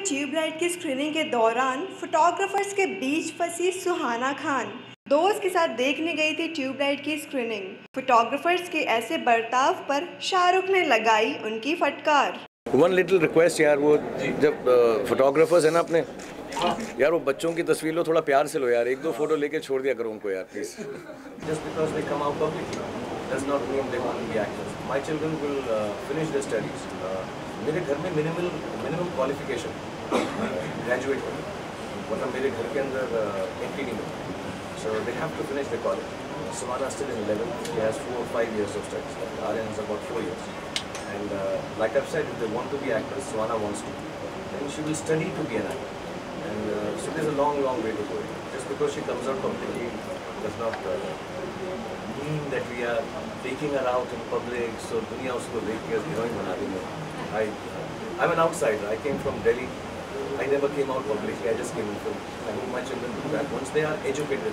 Tubelight की screening के दौरान फोटोग्राफर्स के बीच फंसी सुहाना खान दोस्त के साथ देखने गई थी ट्यूबलाइट की स्क्रीनिंग फोटोग्राफर्स के ऐसे बर्ताव पर शाहरुख ने लगाई उनकी फटकार वन लिटिल रिक्वेस्ट यार वो जब फोटोग्राफर्स है ना अपने यार वो बच्चों की तस्वीर लो थोड़ा प्यार से लो यार एक दो फ़ोटो लेके छोड़ दिया करो उनको यार please does not mean they want to be actors. My children will uh, finish their studies. Uh, मेरे घर में मिनिमल मिनिमम क्वालिफिकेशन ग्रेजुएट होगी वरना मेरे घर के अंदर uh, एंट्री नहीं मिलती। So they have to finish is still in 11, She has 4 or 5 years of studies, Aryan is about 4 years. And uh, like I've said, if they want to be actors, Suhana wants to, And she will study to be an actor. And uh, so there's a long, long way to go. Just because she comes out completely does not uh, mean that we are taking her out in public, so dunya usko dekh ke heroine bana I, I'm an outsider. I came from Delhi. I never came out publicly. I just came in. I hope my children do that once they are educated.